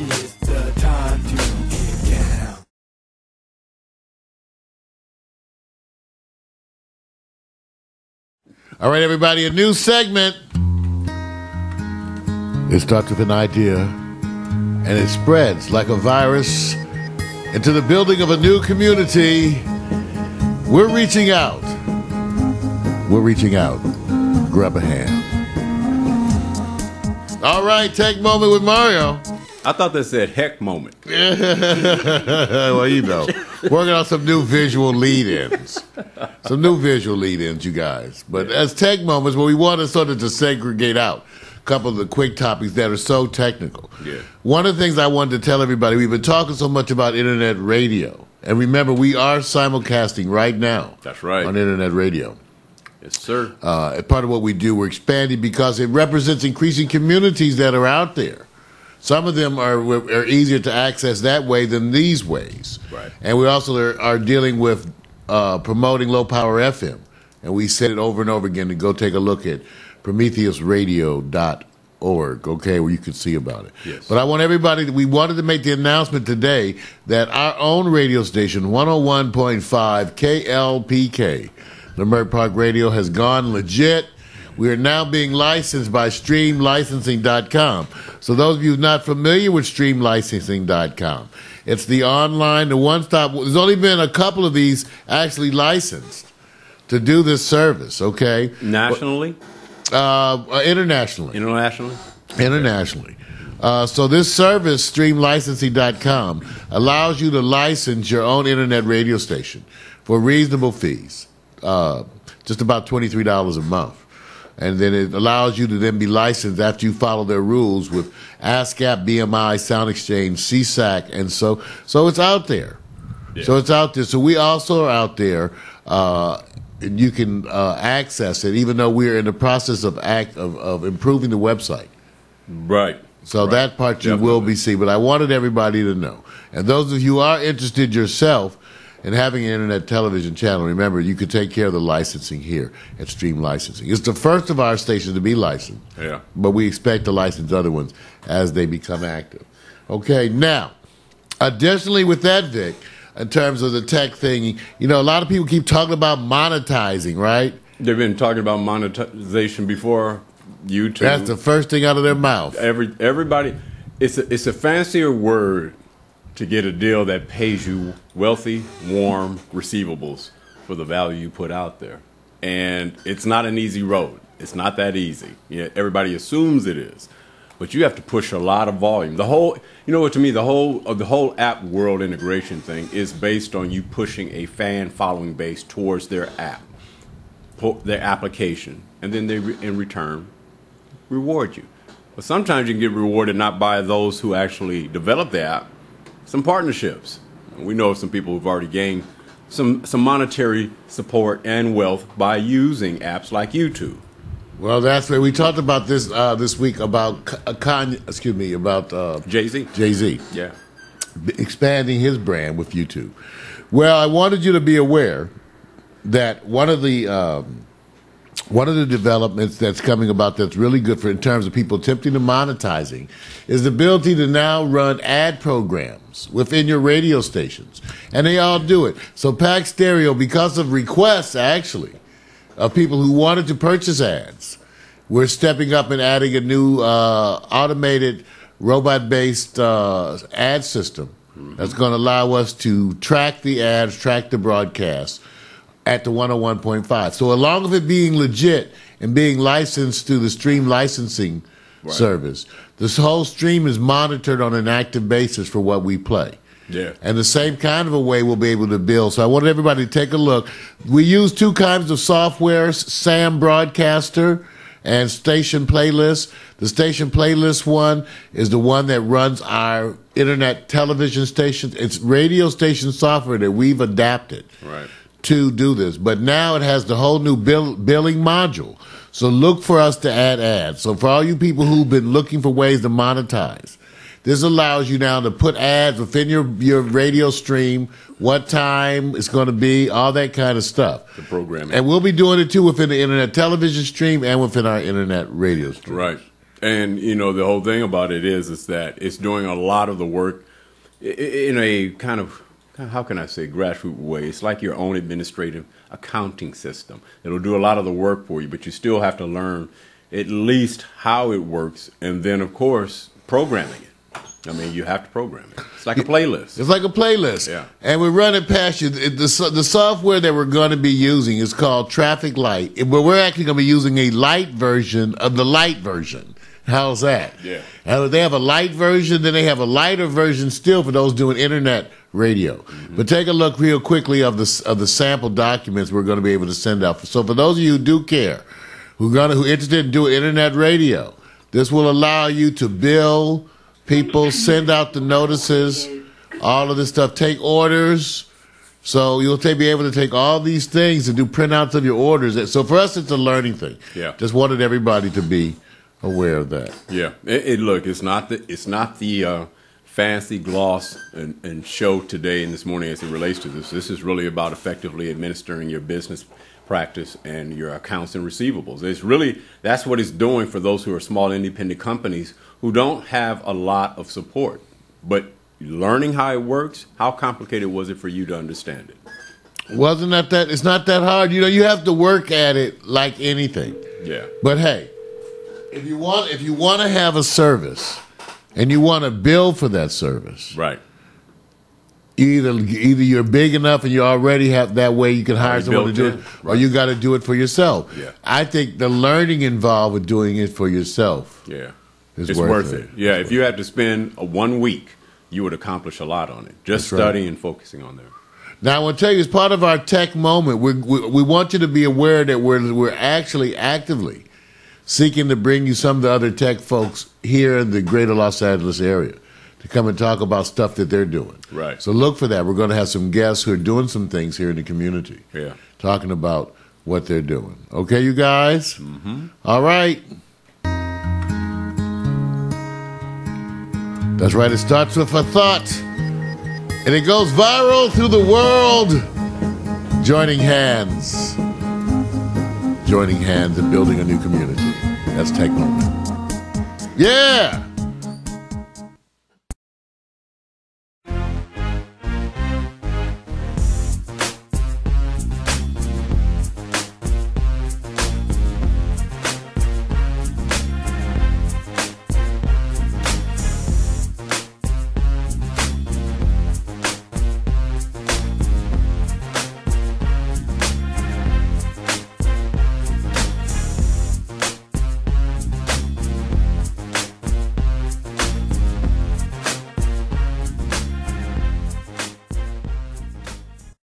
It's the time to get down. All right, everybody, a new segment. It starts with an idea and it spreads like a virus into the building of a new community. We're reaching out. We're reaching out. Grab a hand. All right, tech moment with Mario. I thought that said heck moment. well, you know, working on some new visual lead-ins, some new visual lead-ins, you guys. But as tech moments, where we want to sort of to segregate out a couple of the quick topics that are so technical. Yeah. One of the things I wanted to tell everybody, we've been talking so much about internet radio, and remember, we are simulcasting right now. That's right. on internet radio. Yes, sir. Uh, part of what we do, we're expanding because it represents increasing communities that are out there. Some of them are, are easier to access that way than these ways. Right. And we also are, are dealing with uh, promoting low power FM. And we said it over and over again to go take a look at prometheusradio.org, okay, where you can see about it. Yes. But I want everybody, we wanted to make the announcement today that our own radio station, 101.5 KLPK, Leimert Park Radio, has gone legit. We are now being licensed by streamlicensing.com. So those of you not familiar with streamlicensing.com, it's the online, the one-stop. There's only been a couple of these actually licensed to do this service, okay? Nationally, Uh, uh, internationally internationally. internationally. Uh, so this service, streamlicensing.com, allows you to license your own internet radio station for reasonable fees, uh, just about $23 a month. And then it allows you to then be licensed after you follow their rules with ASCAP, BMI, Sound Exchange, SESAC, and so so it's out there. So it's out there. So we also are out there, uh, and you can uh, access it, even though we're in the process of act of, of improving the website. Right. So Right. that part you will be seeing. But I wanted everybody to know. And those of you who are interested yourself in having an internet television channel, remember you could take care of the licensing here at Stream Licensing. It's the first of our stations to be licensed. Yeah. But we expect to license other ones as they become active. Okay, now, additionally with that, Vic, in terms of the tech thing, you know, a lot of people keep talking about monetizing, right? They've been talking about monetization before YouTube. That's the first thing out of their mouth. Every everybody, it's a, it's a fancier word to get a deal that pays you wealthy, warm receivables for the value you put out there, and it's not an easy road. It's not that easy. Yeah, everybody assumes it is, but you have to push a lot of volume. The whole, you know what to me, the whole of the whole app world integration thing is based on you pushing a fan following base towards their app, their application, and then they in return reward you. But sometimes you can get rewarded not by those who actually develop the app, some partnerships. We know of some people who've already gained some, some monetary support and wealth by using apps like YouTube. Well, that's where We talked about this uh, this week about uh, Kanye, excuse me, about uh, Jay Z. Jay Z Yeah. expanding his brand with YouTube. Well, I wanted you to be aware that one of the um, one of the developments that's coming about that's really good for in terms of people attempting to monetizing is the ability to now run ad programs within your radio stations, and they all do it. So, Pax Stereo, because of requests actually of people who wanted to purchase ads, we're stepping up and adding a new uh, automated robot-based uh, ad system that's going to allow us to track the ads, track the broadcasts at the 101.5. So along with it being legit and being licensed through the stream licensing service, this whole stream is monitored on an active basis for what we play. Yeah. And the same kind of a way we'll be able to build. So I want everybody to take a look. We use two kinds of software, SAM Broadcaster and Station Playlist. The Station Playlist one is the one that runs our internet television stations. It's radio station software that we've adapted Right. To do this. But now it has the whole new bill, billing module. So look for us to add ads. So for all you people who've been looking for ways to monetize, this allows you now to put ads within your, your radio stream, what time it's going to be, all that kind of stuff. The programming. And we'll be doing it too within the internet television stream and within our internet radio stream. Right. And you know the whole thing about it is is that it's doing a lot of the work in a kind of how can I say grassroots way. It's like your own administrative accounting system. It'll do a lot of the work for you, but you still have to learn at least how it works, and then of course programming it. I mean, you have to program it. It's like a playlist. It's like a playlist. Yeah. And we're running past you. The, the, the software that we're going to be using is called Traffic Light. But we're actually going to be using a light version of the light version. How's that? Yeah. And they have a light version, then they have a lighter version still for those doing internet radio. Mm-hmm. But take a look real quickly of the of the sample documents we're going to be able to send out. So for those of you who do care, who gonna who interested in doing internet radio, this will allow you to bill people, send out the notices, all of this stuff, take orders. So you'll ta- be able to take all these things and do printouts of your orders. So for us, it's a learning thing. Yeah. Just wanted everybody to be aware of that. Yeah, it, it look it's not the it's not the uh, fancy gloss and, and show today and this morning as it relates to this. This is really about effectively administering your business practice and your accounts and receivables. It's really that's what it's doing for those who are small independent companies who don't have a lot of support. But learning how it works, how complicated was it for you to understand it? Wasn't that that? It's not that hard. You know, you have to work at it like anything. Yeah. But hey, if you want, if you want to have a service, and you want to bill for that service, Right. either either you're big enough and you already have that way you can hire someone to do in, it, or you got to do it for yourself. Yeah. I think the learning involved with doing it for yourself. Yeah. It's It's, worth worth, it. it. Yeah, if you had to spend a one week, you would accomplish a lot on it. Just That's right. studying and focusing on there. Now, I want to tell you, as part of our tech moment, we, we, we want you to be aware that we're, we're actually actively seeking to bring you some of the other tech folks here in the greater Los Angeles area to come and talk about stuff that they're doing. Right. So look for that. We're going to have some guests who are doing some things here in the community. Yeah. Talking about what they're doing. Okay, you guys? Mm-hmm. All right. That's right. It starts with a thought. And it goes viral through the world. Joining hands. Joining hands and building a new community. That's Tech Moment. Yeah.